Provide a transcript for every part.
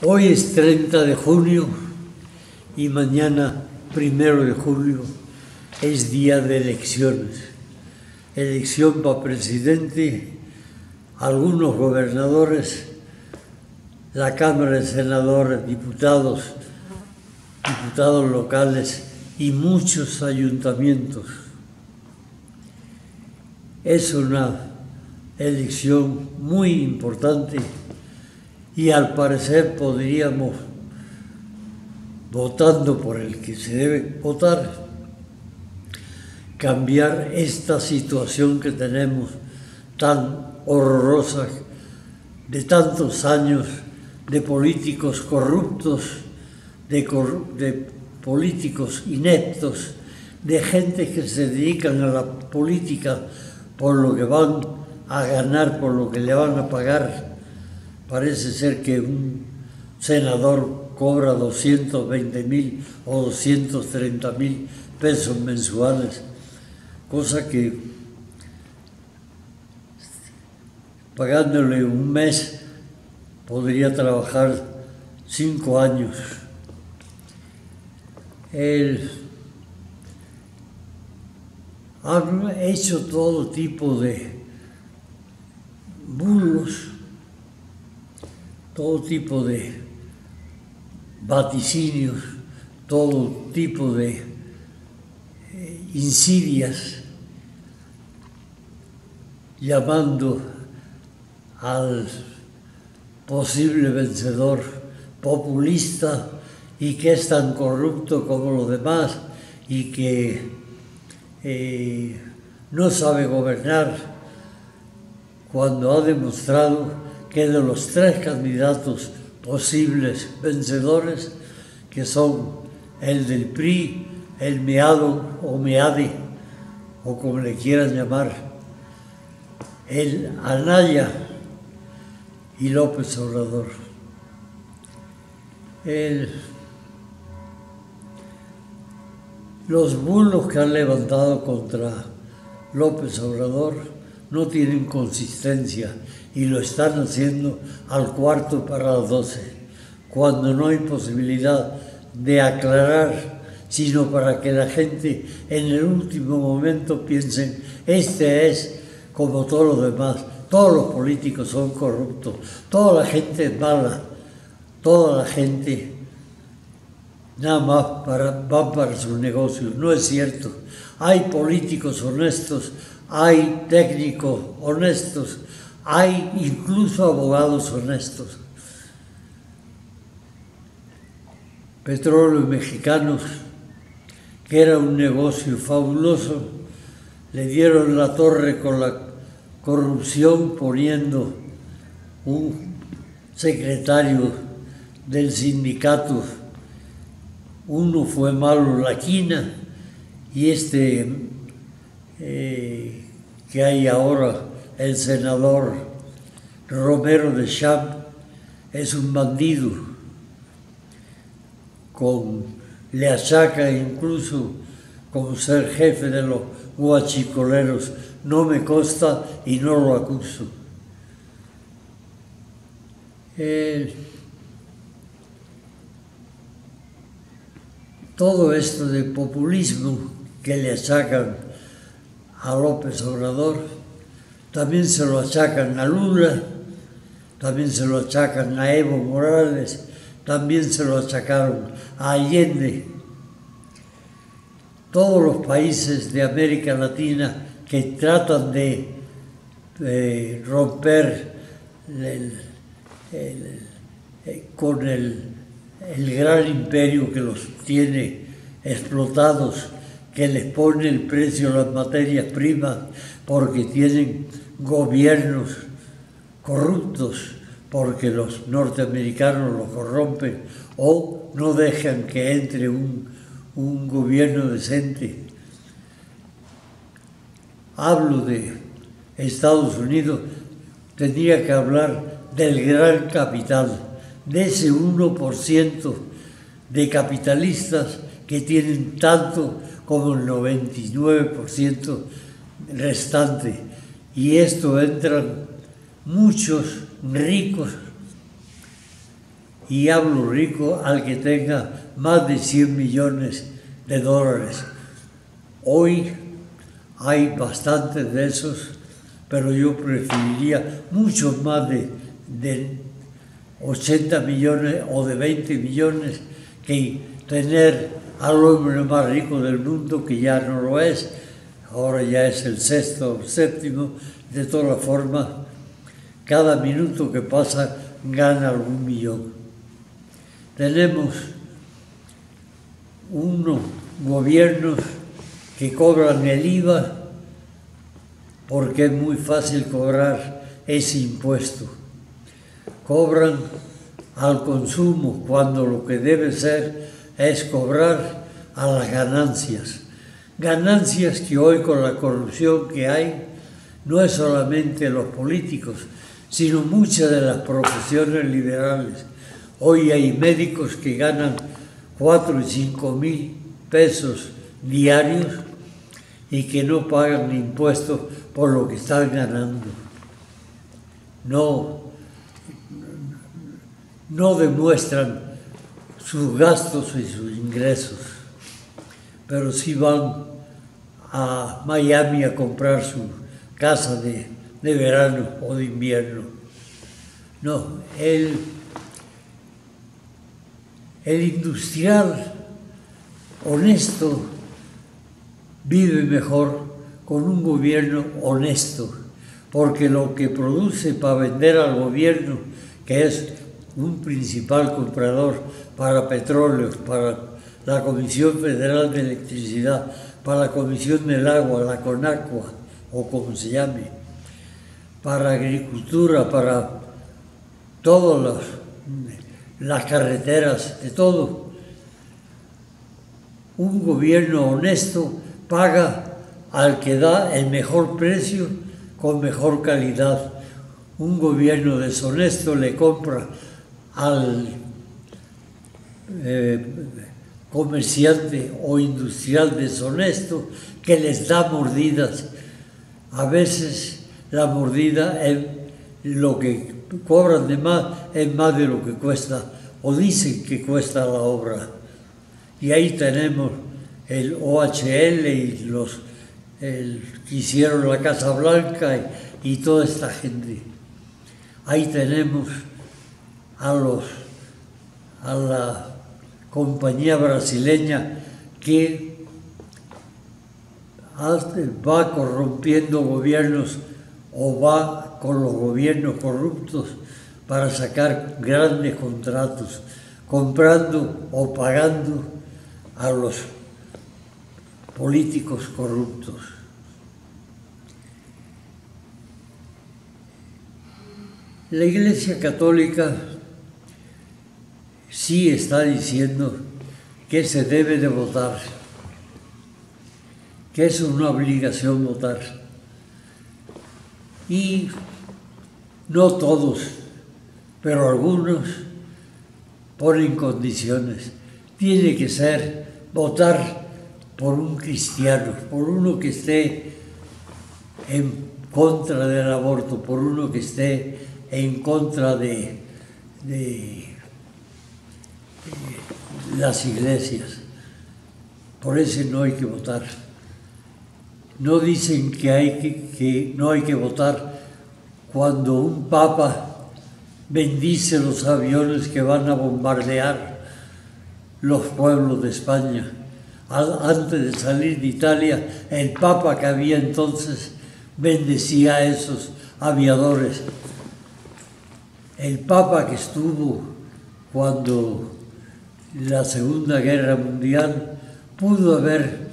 Hoy es 30 de junio y mañana, primero de julio, es día de elecciones. Elección para presidente, algunos gobernadores, la Cámara de Senadores, diputados, diputados locales y muchos ayuntamientos. Es una elección muy importante y al parecer podríamos, votando por el que se debe votar, cambiar esta situación que tenemos tan horrorosa de tantos años de políticos corruptos, de, políticos ineptos, de gente que se dedican a la política por lo que van a ganar, por lo que le van a pagar. Parece ser que un senador cobra 220 mil o 230 mil pesos mensuales, cosa que pagándole un mes podría trabajar cinco años. Él ha hecho todo tipo de bulos, todo tipo de vaticinios, todo tipo de eh, insidias, llamando al posible vencedor populista y que es tan corrupto como los demás y que eh, no sabe gobernar cuando ha demostrado que de los tres candidatos posibles vencedores, que son el del PRI, el MEADO o MEADE, o como le quieran llamar, el Anaya y López Obrador. Los bulos que han levantado contra López Obrador no tienen consistencia y lo están haciendo al cuarto para las doce, cuando no hay posibilidad de aclarar, sino para que la gente en el último momento piensen, este es como todos los demás, todos los políticos son corruptos, toda la gente es mala, toda la gente nada más para, van para sus negocios. No es cierto. Hay políticos honestos, hay técnicos honestos, hay incluso abogados honestos. Petróleo Mexicanos, que era un negocio fabuloso, le dieron la torre con la corrupción poniendo un secretario del sindicato, uno fue malo la quina y este eh, que hay ahora, el senador Romero de Champ, es un bandido, con, le achaca incluso como ser jefe de los guachicoleros no me consta y no lo acuso. todo esto de populismo que le achacan a López Obrador, también se lo achacan a Lula, también se lo achacan a Evo Morales, también se lo achacaron a Allende. Todos los países de América Latina que tratan de, romper con el, el gran imperio que los tiene explotados, que les pone el precio a las materias primas porque tienen gobiernos corruptos, porque los norteamericanos los corrompen o no dejan que entre un, un gobierno decente hablo de Estados Unidos, tendría que hablar del gran capital, de ese 1% de capitalistas que tienen tanto como el 99% restante. Y esto entran muchos ricos y hablo rico al que tenga más de 100 millones de dólares. Hoy hay bastantes de esos, pero yo preferiría muchos más de, de 80 millones o de 20 millones que tener al hombre más rico del mundo, que ya no lo es, ahora ya es el sexto o séptimo, de todas formas, cada minuto que pasa gana algún millón. Tenemos unos gobiernos que cobran el IVA porque es muy fácil cobrar ese impuesto. Cobran al consumo cuando lo que debe ser es cobrar a las ganancias. Ganancias que hoy con la corrupción que hay no es solamente los políticos, sino muchas de las profesiones liberales. Hoy hay médicos que ganan 4 y 5 mil pesos diarios y que no pagan impuestos por lo que están ganando. No, no demuestran sus gastos y sus ingresos, pero sí van a Miami a comprar su casa de, de verano o de invierno. No, el, el industrial honesto vive mejor con un gobierno honesto, porque lo que produce para vender al gobierno, que es un principal comprador para petróleo, para la Comisión Federal de Electricidad, para la Comisión del Agua, la CONACUA, o como se llame, para agricultura, para todas las carreteras, de todo. Un gobierno honesto paga al que da el mejor precio con mejor calidad. Un gobierno deshonesto le compra al eh, comerciante o industrial deshonesto que les da mordidas. A veces la mordida es lo que cobran de más es más de lo que cuesta o dicen que cuesta la obra. Y ahí tenemos el OHL y los que hicieron la Casa Blanca y, toda esta gente. Ahí tenemos a los a la compañía brasileña que va corrompiendo gobiernos o va con los gobiernos corruptos para sacar grandes contratos, comprando o pagando a los políticos corruptos. La Iglesia Católica sí está diciendo que se debe de votar, que es una obligación votar. Y no todos, pero algunos ponen condiciones. Tiene que ser votar por un cristiano, por uno que esté en contra del aborto, por uno que esté en contra de, las iglesias. Por eso no hay que votar. No dicen que, hay que, que no hay que votar cuando un papa bendice los aviones que van a bombardear los pueblos de España. Antes de salir de Italia, el papa que había entonces bendecía a esos aviadores. El papa que estuvo cuando la Segunda Guerra Mundial pudo haber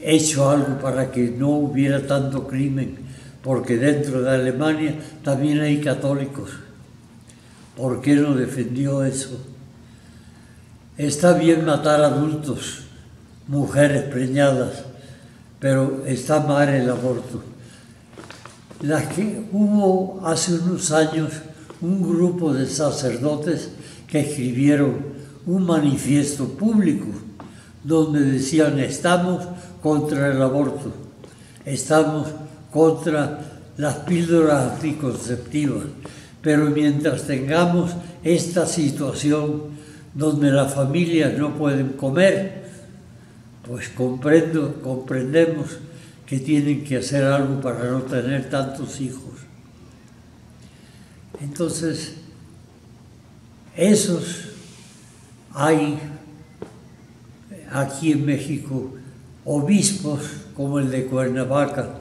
hecho algo para que no hubiera tanto crimen, porque dentro de Alemania también hay católicos. ¿Por qué no defendió eso? Está bien matar adultos, mujeres preñadas, pero está mal el aborto. Las que hubo hace unos años un grupo de sacerdotes que escribieron un manifiesto público donde decían estamos contra el aborto, estamos contra las píldoras anticonceptivas, Pero mientras tengamos esta situación donde las familias no pueden comer, pues comprendo, comprendemos que tienen que hacer algo para no tener tantos hijos. Entonces, esos hay aquí en México obispos como el de Cuernavaca,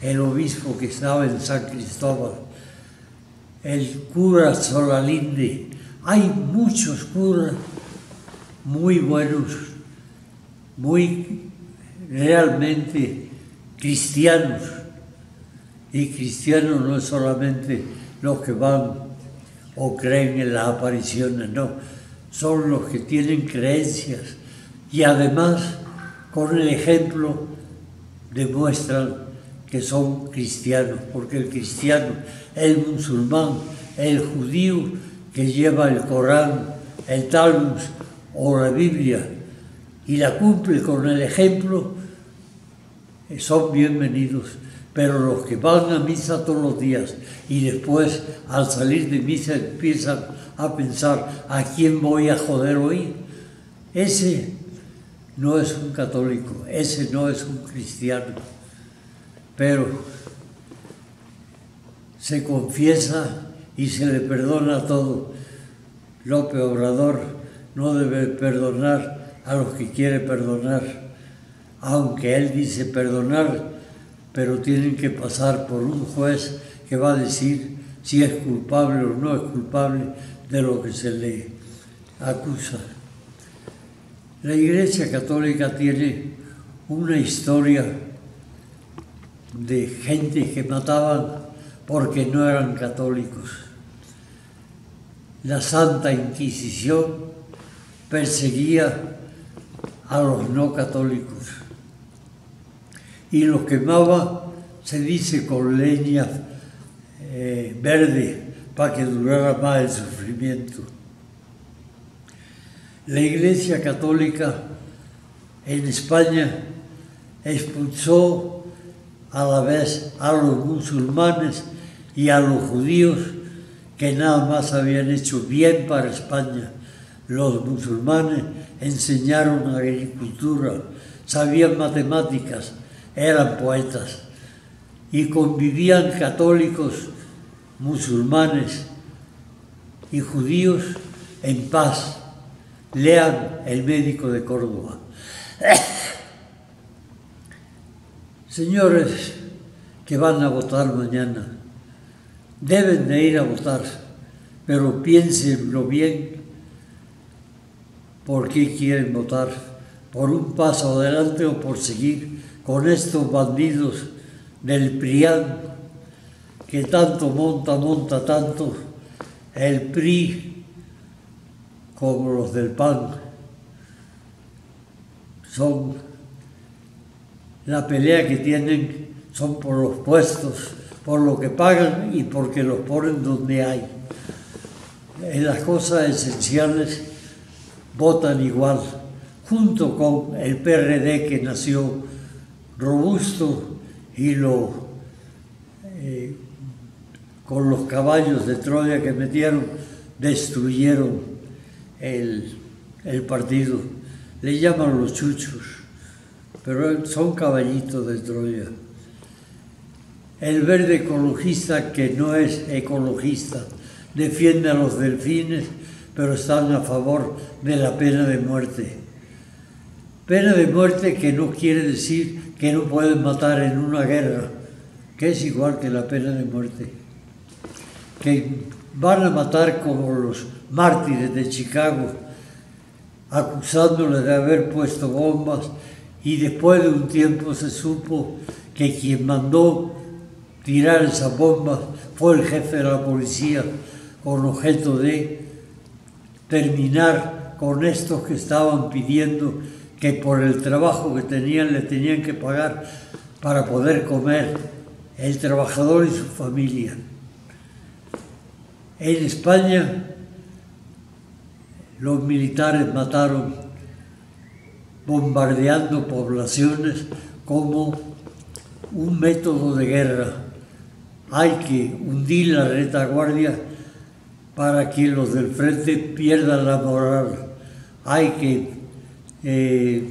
el obispo que estaba en San Cristóbal, el cura Solalinde. Hay muchos curas muy buenos, muy realmente cristianos. Y cristianos no es solamente los que van o creen en las apariciones, no, son los que tienen creencias y además con el ejemplo demuestran que son cristianos, porque el cristiano, el musulmán, el judío que lleva el Corán, el Talmud o la Biblia y la cumple con el ejemplo, son bienvenidos. Pero los que van a misa todos los días y después al salir de misa empiezan a pensar a quién voy a joder hoy, ese no es un católico, ese no es un cristiano, pero se confiesa y se le perdona todo. López Obrador no debe perdonar a los que quiere perdonar, aunque él dice perdonar, pero tienen que pasar por un juez que va a decir si es culpable o no es culpable de lo que se le acusa. La Iglesia Católica tiene una historia de gente que mataban porque no eran católicos. La Santa Inquisición perseguía a los no católicos y los quemaba, se dice, con leña eh, verde para que durara más el sufrimiento. La Iglesia Católica en España expulsó a la vez a los musulmanes y a los judíos que nada más habían hecho bien para España. Los musulmanes enseñaron agricultura, sabían matemáticas, eran poetas y convivían católicos, musulmanes y judíos en paz Lean El médico de Córdoba. Señores que van a votar mañana, deben de ir a votar, pero piénsenlo bien por qué quieren votar, por un paso adelante o por seguir con estos bandidos del PRIAN que tanto monta, monta tanto, el PRI como los del PAN. Son la pelea que tienen son por los puestos, por lo que pagan y porque los ponen donde hay. En las cosas esenciales votan igual, junto con el PRD que nació robusto y lo eh, con los caballos de Troya que metieron, destruyeron el, partido. Le llaman los chuchos, pero son caballitos de Troya. El verde ecologista, que no es ecologista, defiende a los delfines, pero están a favor de la pena de muerte. Pena de muerte que no quiere decir que no pueden matar en una guerra, que es igual que la pena de muerte. Que van a matar como los mártires de Chicago, acusándole de haber puesto bombas y después de un tiempo se supo que quien mandó tirar esas bombas fue el jefe de la policía con objeto de terminar con estos que estaban pidiendo que por el trabajo que tenían le tenían que pagar para poder comer el trabajador y su familia. En España los militares mataron bombardeando poblaciones como un método de guerra. Hay que hundir la retaguardia para que los del frente pierdan la moral. Hay que, eh,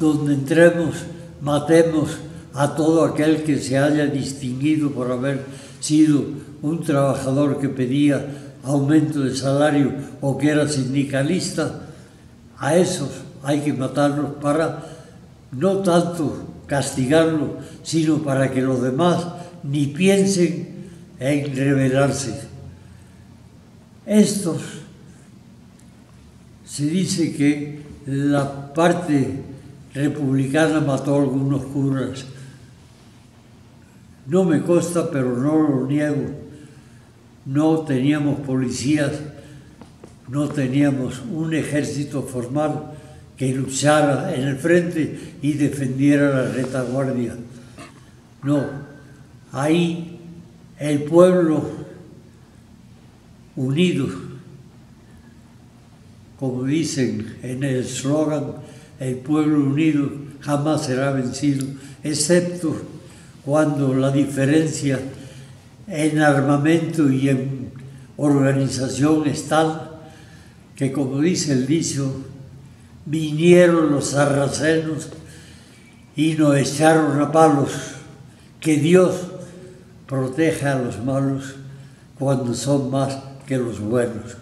donde entremos, matemos a todo aquel que se haya distinguido por haber sido un trabajador que pedía aumento de salario o que era sindicalista, a esos hay que matarlos para no tanto castigarlos, sino para que los demás ni piensen en rebelarse. Estos se dice que la parte republicana mató a algunos curas. No me consta, pero no lo niego. No teníamos policías, no teníamos un ejército formal que luchara en el frente y defendiera la retaguardia. No, ahí el pueblo unido, como dicen en el eslogan, el pueblo unido jamás será vencido, excepto cuando la diferencia en armamento y en organización es tal que, como dice el dicho, vinieron los sarracenos y nos echaron a palos. Que Dios proteja a los malos cuando son más que los buenos.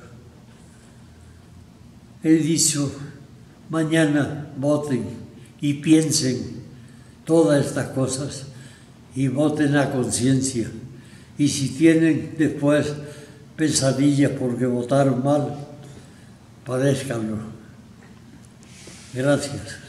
He dicho, mañana voten y piensen todas estas cosas y voten a conciencia. Y si tienen después pesadillas porque votaron mal, padezcanlo. Gracias.